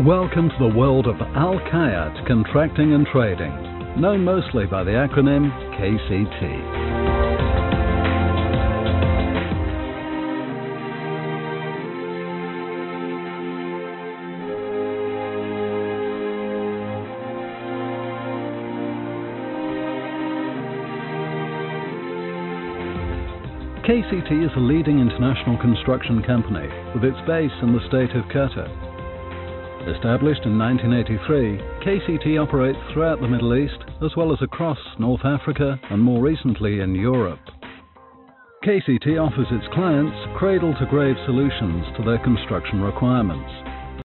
Welcome to the world of Al Khayyat Contracting and Trading, known mostly by the acronym KCT. KCT is a leading international construction company with its base in the state of Qatar. Established in 1983, KCT operates throughout the Middle East as well as across North Africa and more recently in Europe. KCT offers its clients cradle to grave solutions to their construction requirements